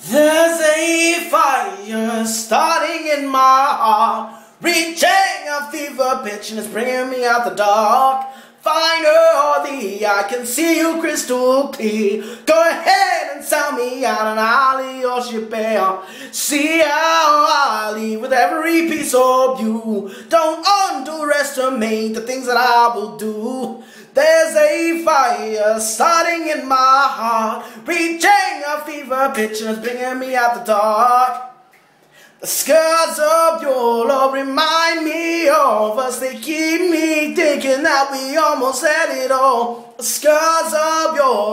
There's a fire starting in my heart, reaching a fever pitch and it's bringing me out the dark. Finally, I can see you crystal clear. Go ahead and sell me out leave your ship bare. See how I leave with every piece of you. Don't underestimate the things that I will do. There's a fire starting in my heart, reaching a fever pitch and bringing me out the dark. The scars of your love remind me of us. They keep me thinking that we almost had it all. The scars of your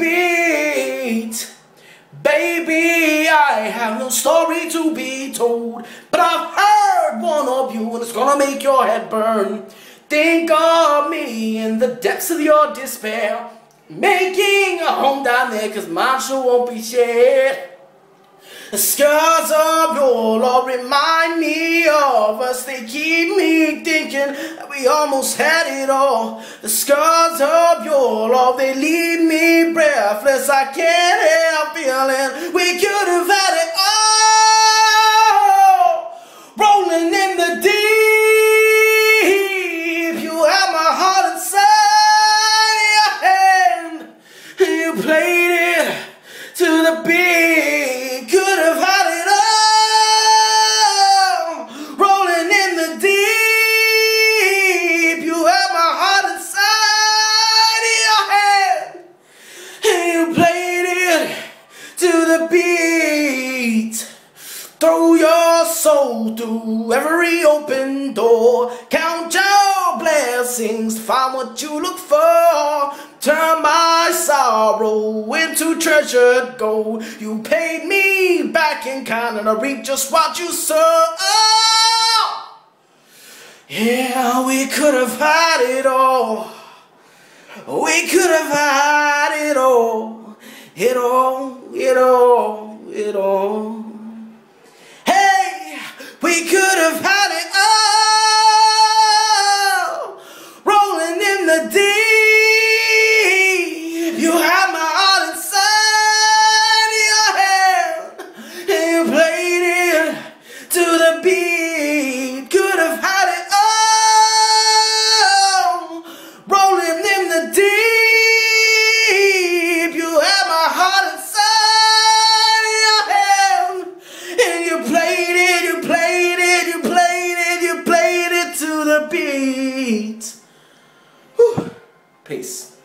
beat. Baby, I have no story to be told, but I've heard one of you and it's gonna make your head burn. Think of me in the depths of your despair, making a home down there cause mine sure won't be shared. The scars of your love remind me of us. They keep me we almost had it all. The scars of your love, they leave me breathless. I can't help feeling we could have had it all. Rolling in the deep, through every open door. Count your blessings, find what you look for. Turn my sorrow into treasured gold. You paid me back in kind and I reap just what you sow. Yeah, we could have had it all. We could have had it all. It all, it all, it all. We could have had beat. Whew. Peace.